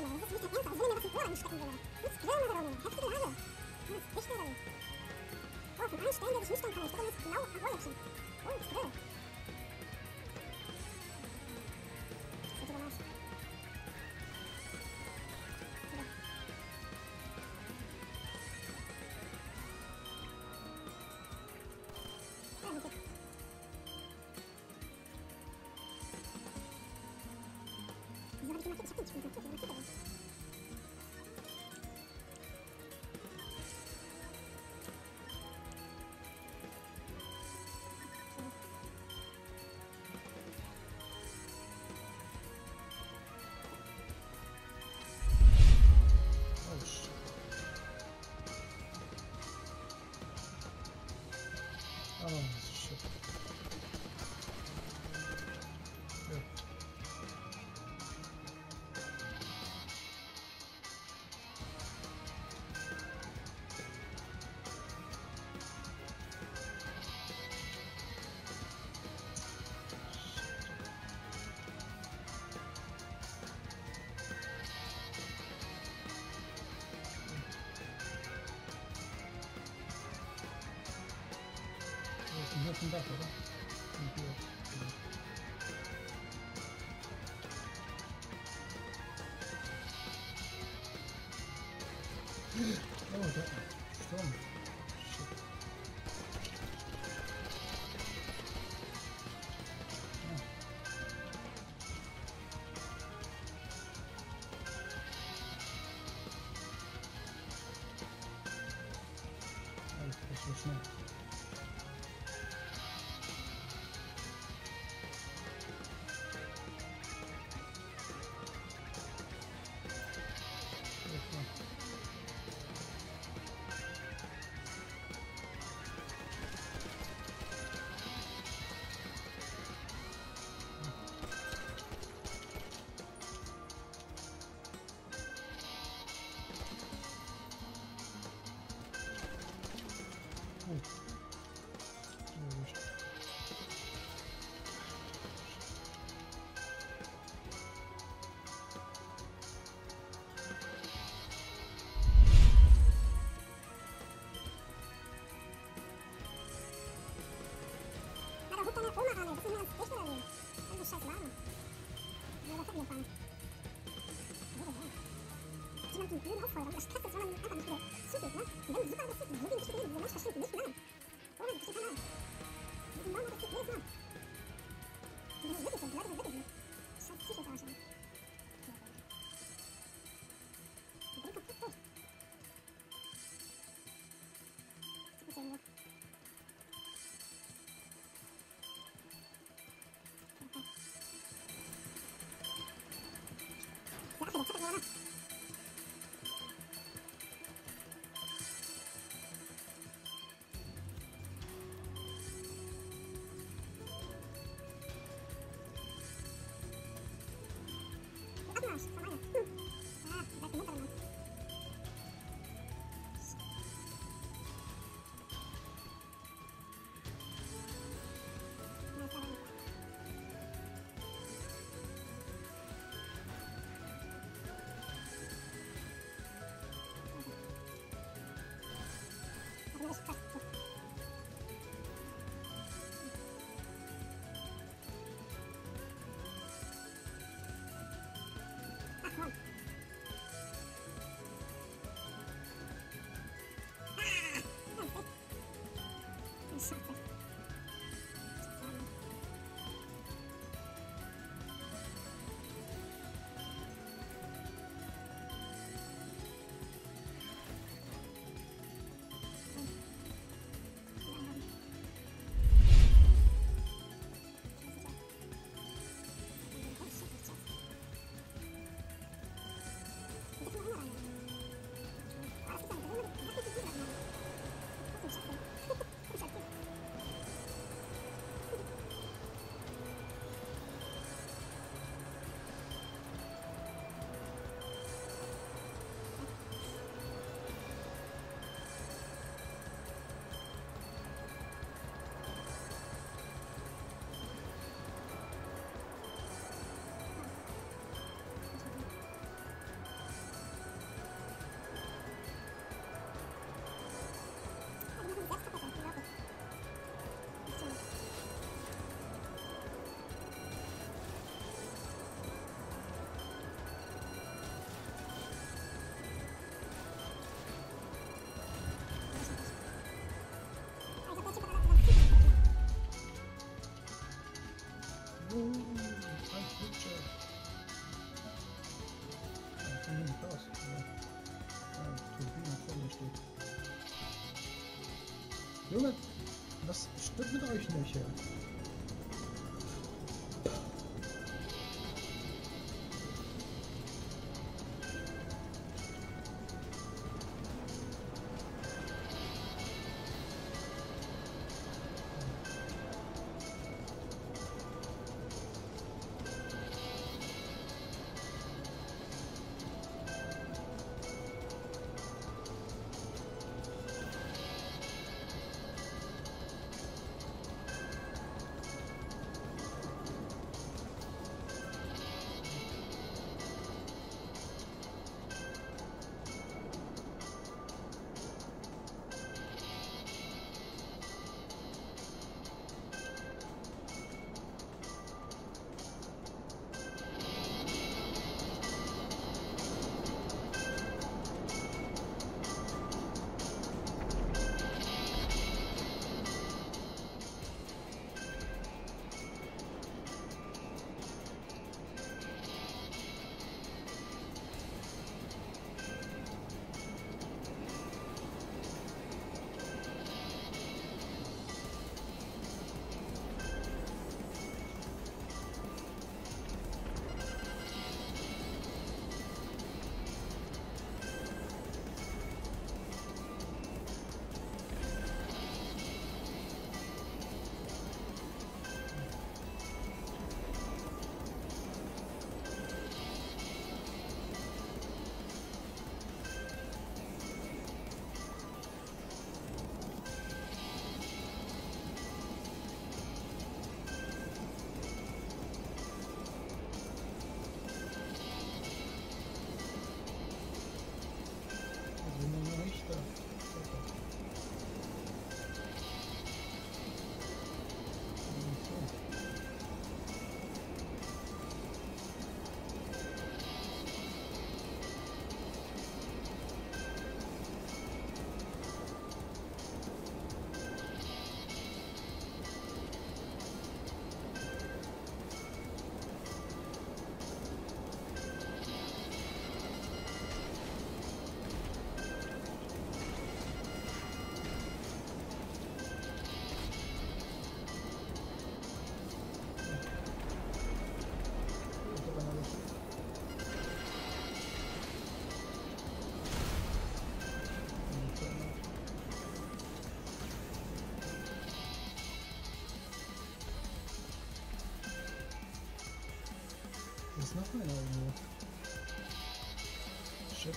ist nicht dein Ernst, als wenn er mir was im Ohr anstecken würde. Nichts Grillen oder so, heftige Lage. Das ist echt lächerlich. Oh, von allen Stellen, die ich nüchtern kann, ich das ist genau am Ohrläppchen. Oh, das Grill. Das sieht 听到什么？你说。那我的，算了。Thank you. غير هفر راح اشتحس انا من قطع كده شوفي انا ده مش بقى بس جيبي مش كده مش عشان تدش انا وانا مش انا ماما بس لازم ده مش بقى بس Junge, was stimmt mit euch nicht? Hier? нахуй у него. Шеф.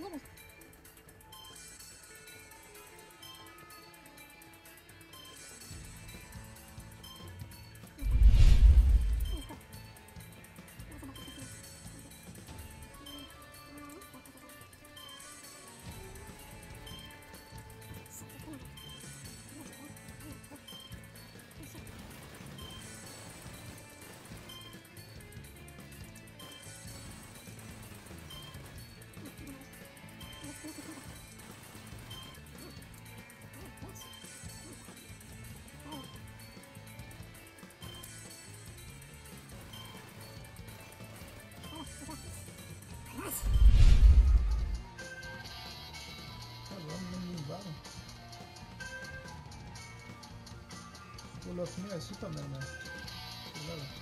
little Olha, assim também, né? Olha.